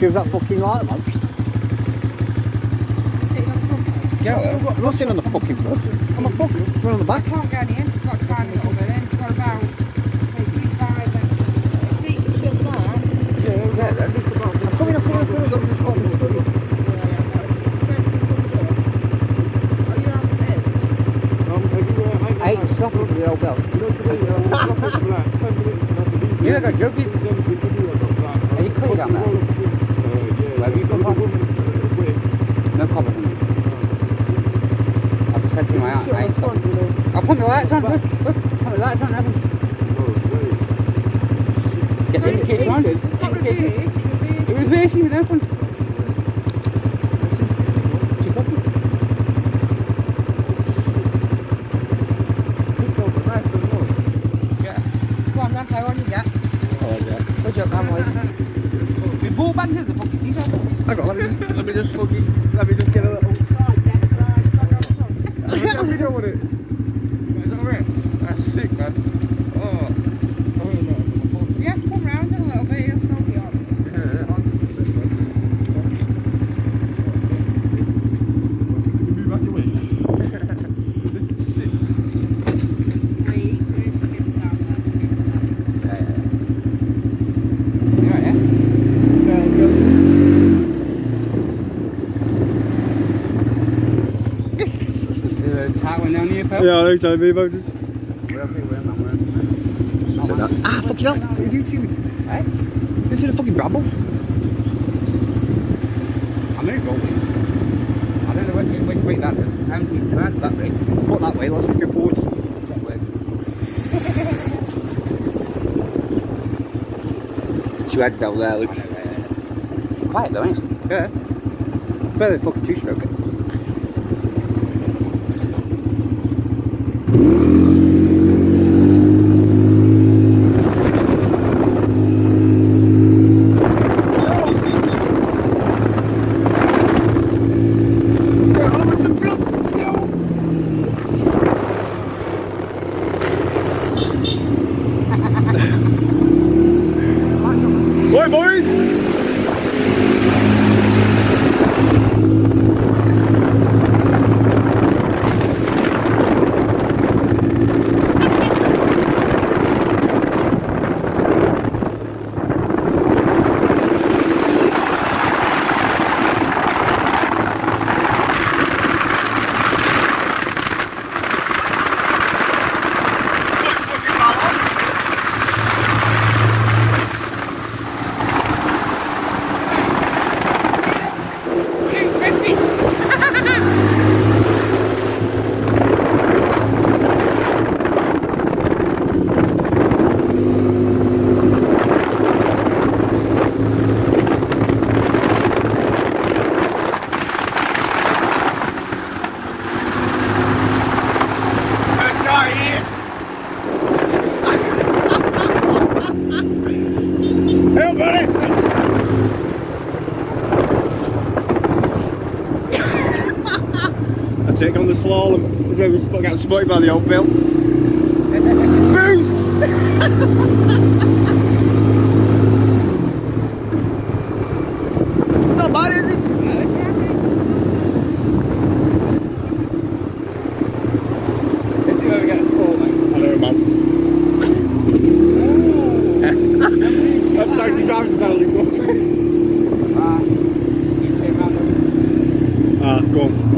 Give that fucking light, man. Sit on. Get out I'm not sitting on the fucking front. I'm a fucking run on the I back. can't go any in. I've got a tiny little bit in. Got about, say, three, five, and feet to shut that. I'm coming, I'm coming, I'm coming. I'm just fucking study. Um, hey, stop it with You look like joking. Are you clear down there? Where have you from? No comment on you. I've said to my aunt, I ain't stopped. I'll put my lights on, look, look, put my lights on, haven't Get the indicators on. It was racing with everyone. She got it. Yeah. Go on then, how on you get? Oh, yeah. Good job, that boy. We bought back to the fucking I got, let me just, let me just fucking, let me just get a little. We don't want it. Is that alright? That's sick, man. Oh. Oh, no. Yeah, come round in a little bit, you'll still be on. Yeah, I'm sick, man. Can you move out your way? this is sick. Three, three skips down there, skips down. Yeah, yeah, yeah. You right, yeah? Is there a tight one down here, pal? Yeah, I think so, about it. Not, not. That. Ah, fucking hell. What are you doing? Hey? This is a fucking bramble. I'm gonna go. I don't know which, which way that is. I'm too bad that way. Fuck that way, let's just go forward. That way. There's two heads down there, look. Quiet though, ain't it? Yeah. Better than fucking two-stroke. Oi, boys! Let's go here! Buddy! That's on the slalom. This is where we spot- got spotted by the old Bill. Boost! Not bad, is it? This is where we get a call, mate. Hello, man. that taxi driver just had a look up. Ah, you turn around and-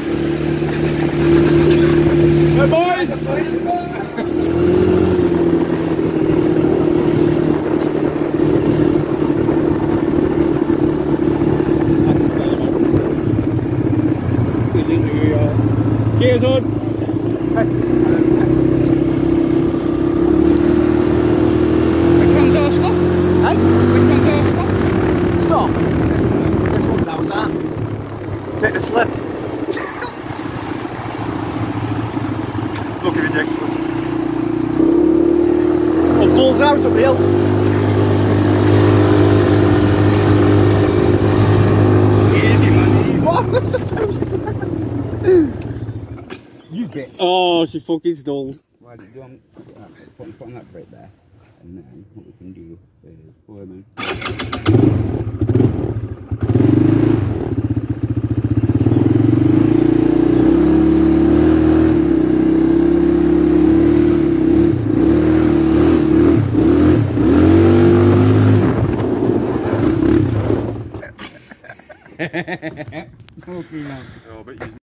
up. Hey, boys! Cheers, on. Hey. Out the hill. Easy, man. What? What's the post? You get. Oh, she fucking stalled. Do you want, put, put on that brake there, and then what we can do is. Okay, man. Oh, but you